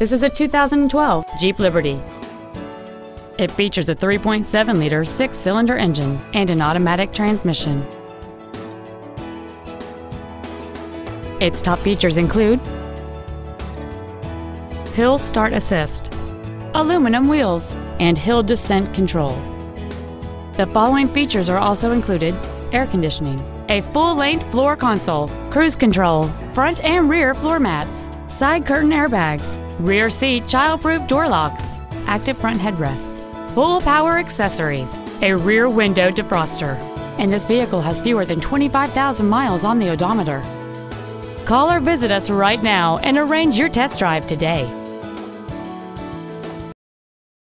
This is a 2012 Jeep Liberty. It features a 3.7-liter six-cylinder engine and an automatic transmission. Its top features include Hill Start Assist, aluminum wheels, and hill descent control. The following features are also included air conditioning, a full-length floor console, cruise control, front and rear floor mats, side curtain airbags, rear seat child-proof door locks, active front headrest, full power accessories, a rear window defroster, and this vehicle has fewer than 25,000 miles on the odometer. Call or visit us right now and arrange your test drive today.